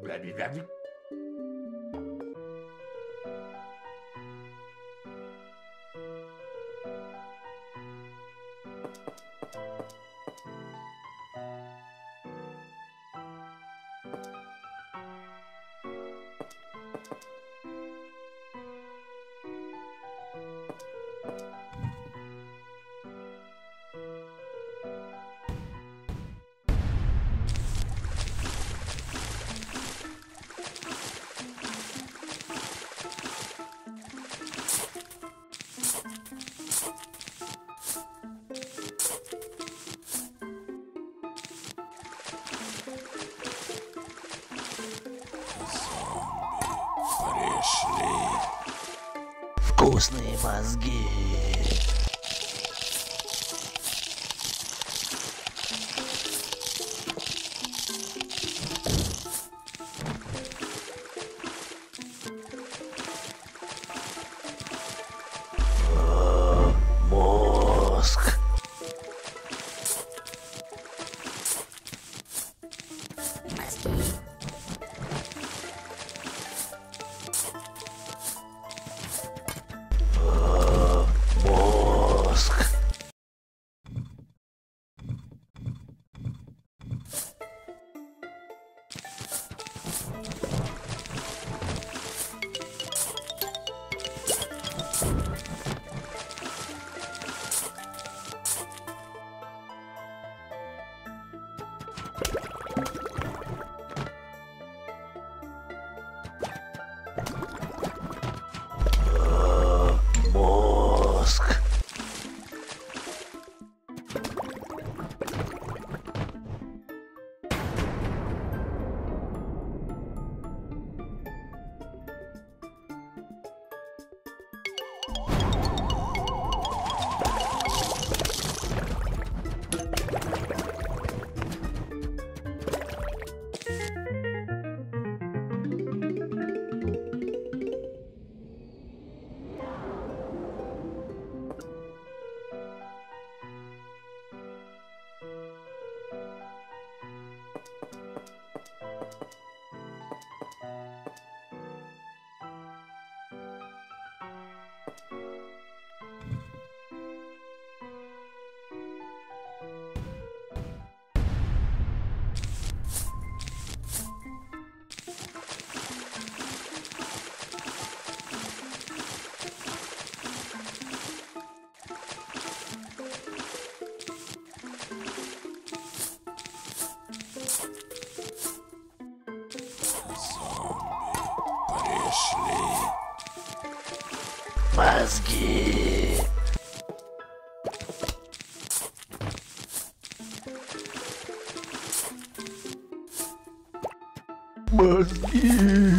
Blablabla. Вкусные мозги. Maski. Maski.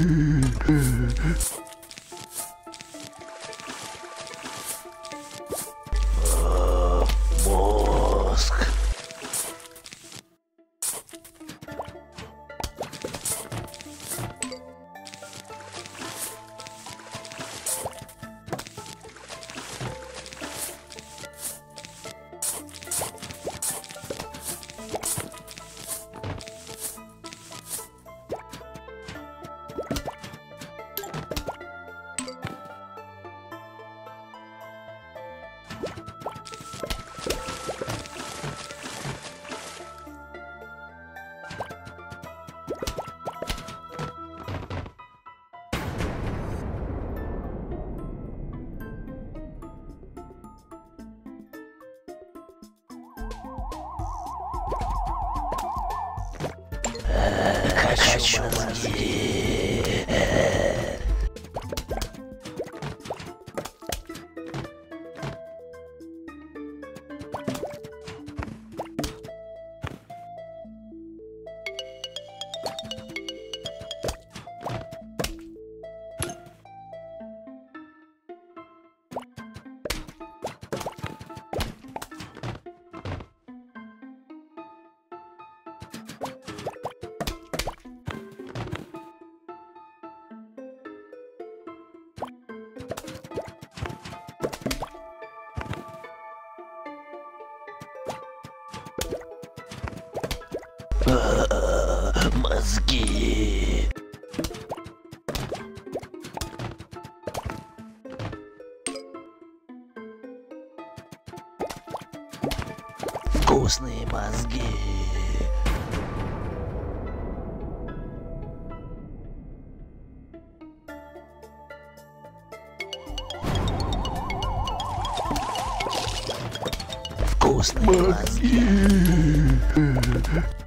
Хочу мозги. Мозги. Вкусные мозги. Вкусные мозги. Вкусные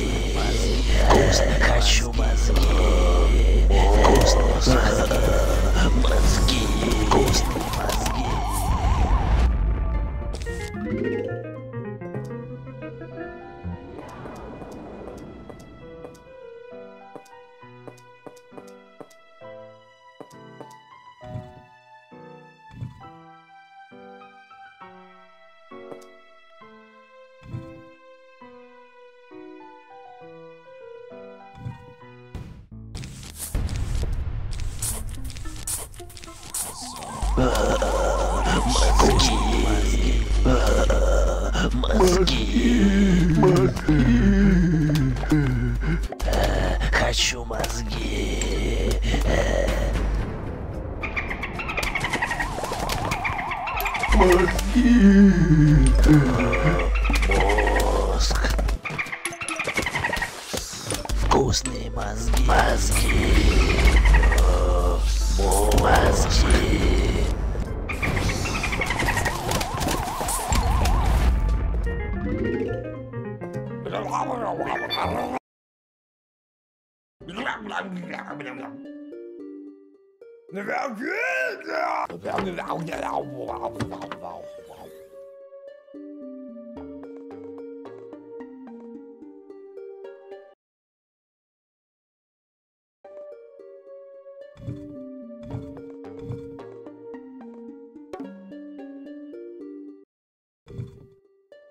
мозги. Вкусные. Хочу мозги. Мозги. Мозги. Мозги. Хочу мозги. Мозг. Вкусные мозги. Мозги. Мозги. 我看我看我看我你们俩不来不不行不要我不要不不不不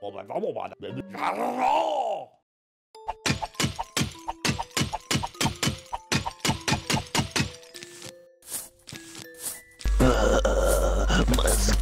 我们抓不完的